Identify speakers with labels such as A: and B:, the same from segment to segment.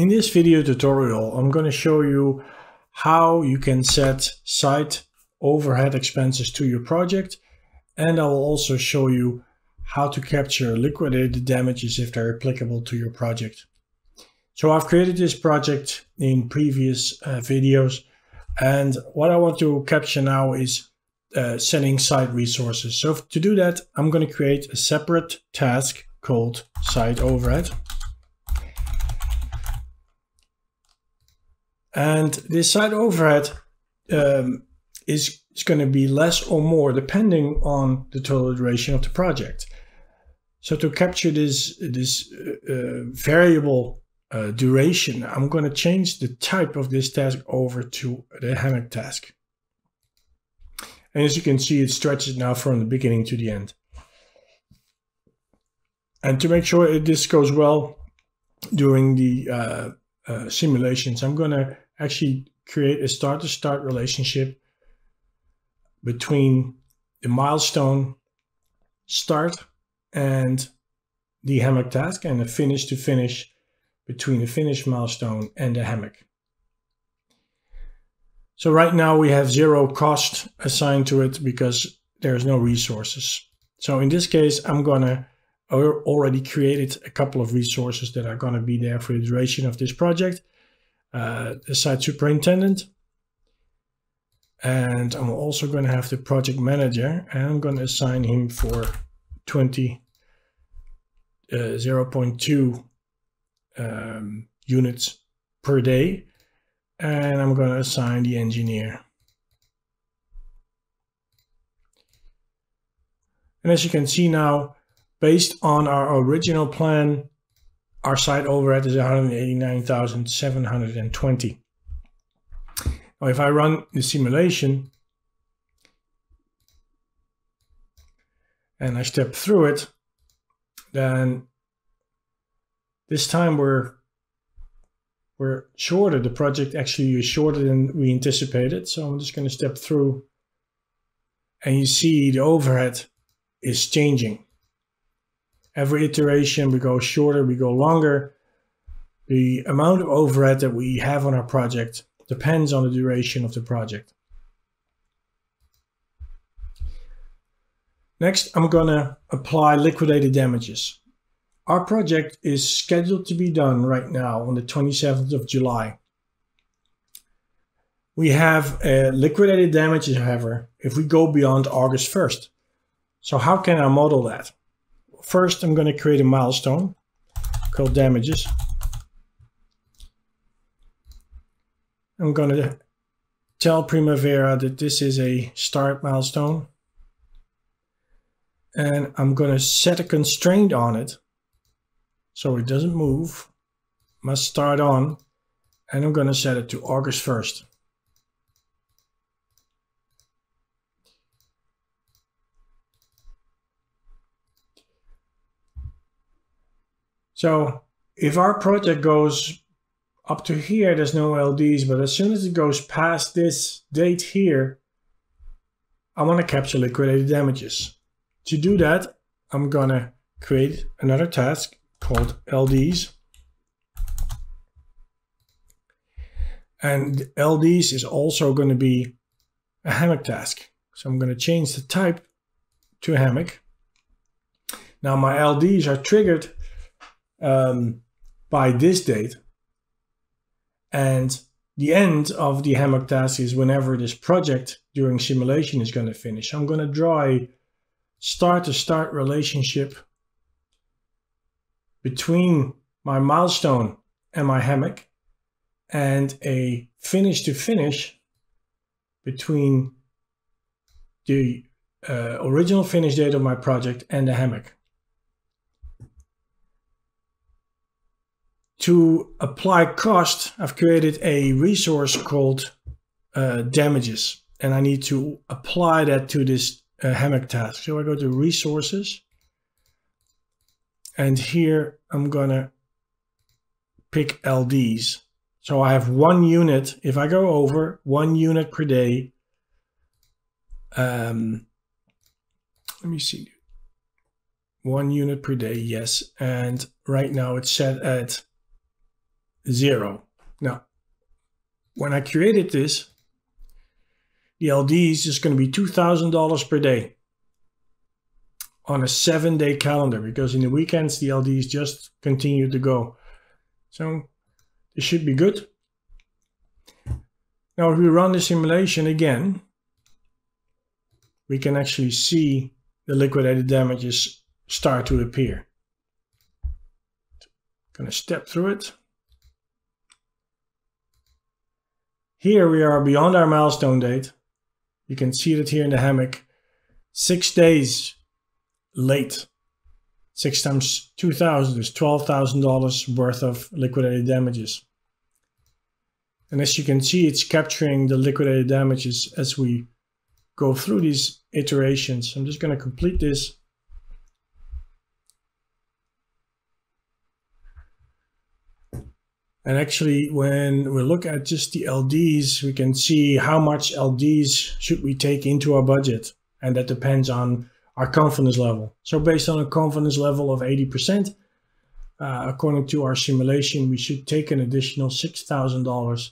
A: In this video tutorial, I'm going to show you how you can set site overhead expenses to your project. And I will also show you how to capture liquidated damages if they're applicable to your project. So I've created this project in previous uh, videos. And what I want to capture now is uh, setting site resources. So to do that, I'm going to create a separate task called site overhead. And this site overhead um, is, is going to be less or more depending on the total duration of the project. So to capture this, this uh, uh, variable uh, duration, I'm going to change the type of this task over to the hammock task. And as you can see, it stretches now from the beginning to the end. And to make sure this goes well during the uh, uh, simulations, I'm going to actually create a start-to-start -start relationship between the milestone start and the hammock task and a finish to finish between the finish milestone and the hammock. So right now we have zero cost assigned to it because there's no resources. So in this case, I'm gonna already created a couple of resources that are gonna be there for the duration of this project uh, the site superintendent. And I'm also going to have the project manager and I'm going to assign him for 20, uh, 0.2 um, units per day. And I'm going to assign the engineer. And as you can see now, based on our original plan, our site overhead is 189,720. Now, if I run the simulation and I step through it, then this time we're we're shorter. The project actually is shorter than we anticipated. So I'm just going to step through and you see the overhead is changing. Every iteration, we go shorter, we go longer. The amount of overhead that we have on our project depends on the duration of the project. Next, I'm going to apply liquidated damages. Our project is scheduled to be done right now on the 27th of July. We have uh, liquidated damages, however, if we go beyond August 1st. So how can I model that? First I'm going to create a milestone called damages. I'm going to tell Primavera that this is a start milestone. And I'm going to set a constraint on it so it doesn't move, must start on, and I'm going to set it to August 1st. So if our project goes up to here, there's no LDs, but as soon as it goes past this date here, I want to capture liquidated damages. To do that, I'm going to create another task called LDs. And LDs is also going to be a hammock task. So I'm going to change the type to hammock. Now my LDs are triggered um, by this date. And the end of the hammock task is whenever this project during simulation is going to finish. I'm going to draw a start to start relationship between my milestone and my hammock and a finish to finish between the uh, original finish date of my project and the hammock. To apply cost, I've created a resource called uh, damages, and I need to apply that to this uh, hammock task. So I go to resources, and here I'm gonna pick LDs. So I have one unit. If I go over one unit per day, um, let me see. One unit per day, yes. And right now it's set at zero. Now, when I created this, the LD is just going to be $2,000 per day on a seven day calendar because in the weekends the LDs just continue to go. So this should be good. Now if we run the simulation again, we can actually see the liquidated damages start to appear. Gonna step through it. Here we are beyond our milestone date. You can see it here in the hammock. Six days late. Six times 2,000 is $12,000 worth of liquidated damages. And as you can see, it's capturing the liquidated damages as we go through these iterations. I'm just going to complete this. And actually, when we look at just the LDs, we can see how much LDs should we take into our budget. And that depends on our confidence level. So based on a confidence level of 80%, uh, according to our simulation, we should take an additional $6,000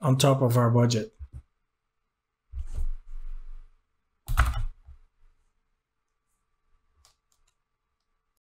A: on top of our budget.